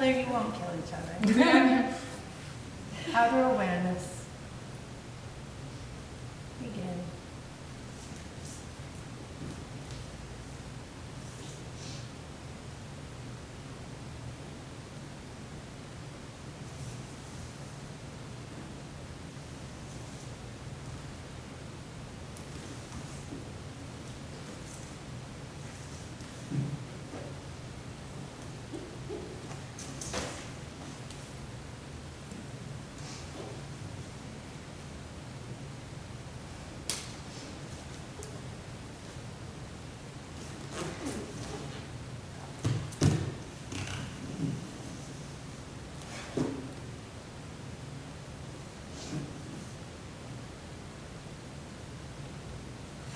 other, you won't kill each other. Outer awareness.